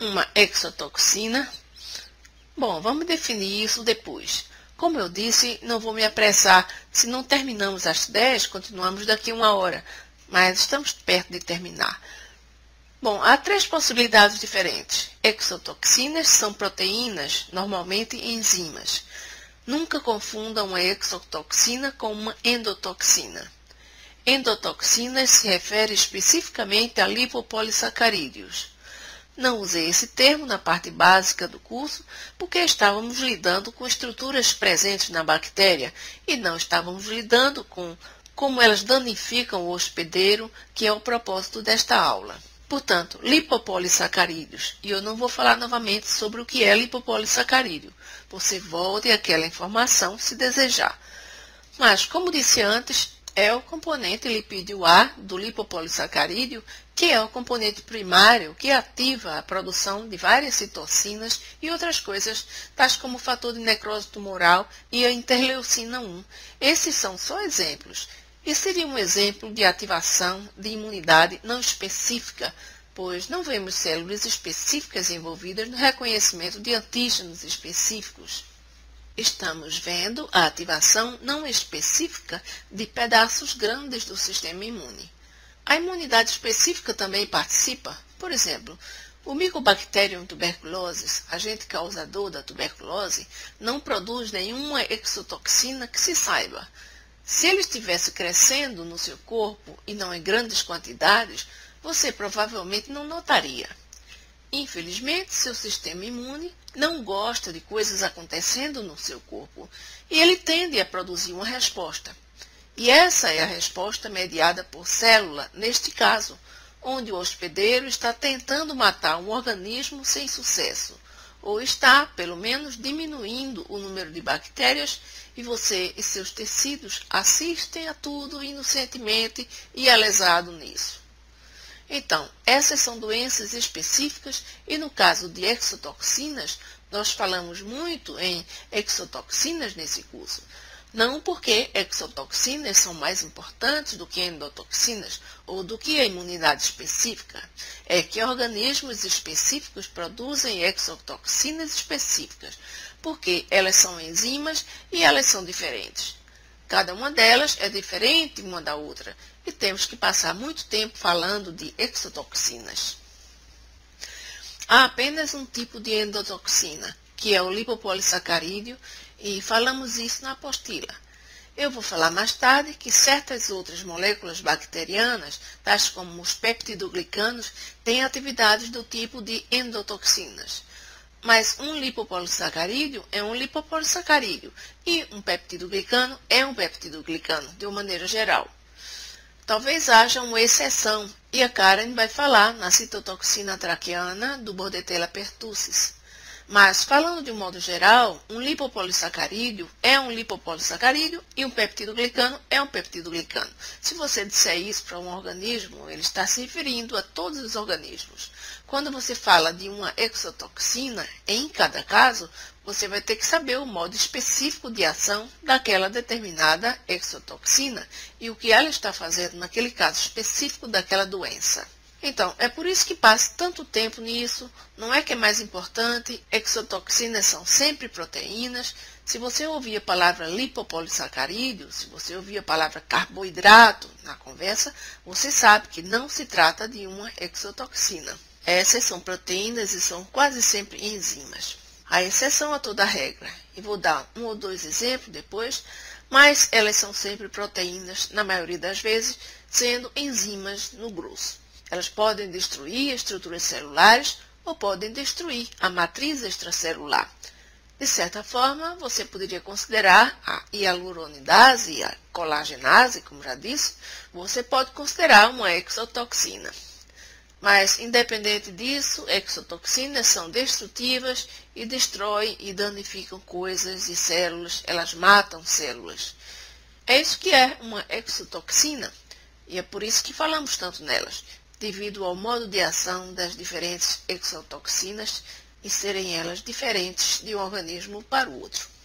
uma exotoxina? Bom, vamos definir isso depois. Como eu disse, não vou me apressar. Se não terminamos às 10, continuamos daqui uma hora, mas estamos perto de terminar. Bom, há três possibilidades diferentes. Exotoxinas são proteínas, normalmente enzimas. Nunca confunda uma exotoxina com uma endotoxina. Endotoxinas se refere especificamente a lipopolissacarídeos. Não usei esse termo na parte básica do curso porque estávamos lidando com estruturas presentes na bactéria e não estávamos lidando com como elas danificam o hospedeiro, que é o propósito desta aula. Portanto, lipopolissacarídeos, e eu não vou falar novamente sobre o que é lipopolissacarídeo. Você volte àquela informação se desejar. Mas, como disse antes, é o componente lipídio A do lipopolissacarídeo, que é o componente primário que ativa a produção de várias citocinas e outras coisas, tais como o fator de necrose tumoral e a interleucina 1. Esses são só exemplos. E seria um exemplo de ativação de imunidade não específica, pois não vemos células específicas envolvidas no reconhecimento de antígenos específicos. Estamos vendo a ativação não específica de pedaços grandes do sistema imune. A imunidade específica também participa. Por exemplo, o Mycobacterium tuberculosis, agente causador da tuberculose, não produz nenhuma exotoxina que se saiba, se ele estivesse crescendo no seu corpo e não em grandes quantidades, você provavelmente não notaria. Infelizmente, seu sistema imune não gosta de coisas acontecendo no seu corpo e ele tende a produzir uma resposta. E essa é a resposta mediada por célula, neste caso, onde o hospedeiro está tentando matar um organismo sem sucesso, ou está, pelo menos, diminuindo o número de bactérias e você e seus tecidos assistem a tudo inocentemente e é lesado nisso. Então, essas são doenças específicas e no caso de exotoxinas, nós falamos muito em exotoxinas nesse curso. Não porque exotoxinas são mais importantes do que endotoxinas ou do que a imunidade específica. É que organismos específicos produzem exotoxinas específicas, porque elas são enzimas e elas são diferentes. Cada uma delas é diferente uma da outra e temos que passar muito tempo falando de exotoxinas. Há apenas um tipo de endotoxina, que é o lipopolissacarídeo, e falamos isso na apostila. Eu vou falar mais tarde que certas outras moléculas bacterianas, tais como os peptidoglicanos, têm atividades do tipo de endotoxinas. Mas um lipopolissacarídeo é um lipopolissacarídeo e um peptidoglicano é um peptidoglicano, de uma maneira geral. Talvez haja uma exceção, e a Karen vai falar na citotoxina traqueana do Bordetella pertussis. Mas, falando de um modo geral, um lipopolissacarídeo é um lipopolissacarídeo e um peptidoglicano é um peptidoglicano. Se você disser isso para um organismo, ele está se referindo a todos os organismos. Quando você fala de uma exotoxina, em cada caso, você vai ter que saber o modo específico de ação daquela determinada exotoxina e o que ela está fazendo naquele caso específico daquela doença. Então, é por isso que passa tanto tempo nisso, não é que é mais importante, exotoxinas são sempre proteínas. Se você ouvir a palavra lipopolissacarídeo, se você ouvir a palavra carboidrato na conversa, você sabe que não se trata de uma exotoxina. Essas são proteínas e são quase sempre enzimas. A exceção a toda regra, e vou dar um ou dois exemplos depois, mas elas são sempre proteínas, na maioria das vezes, sendo enzimas no grosso. Elas podem destruir estruturas celulares ou podem destruir a matriz extracelular. De certa forma, você poderia considerar a hialuronidase e a colagenase, como já disse, você pode considerar uma exotoxina. Mas, independente disso, exotoxinas são destrutivas e destroem e danificam coisas e células, elas matam células. É isso que é uma exotoxina, e é por isso que falamos tanto nelas devido ao modo de ação das diferentes exotoxinas e serem elas diferentes de um organismo para o outro.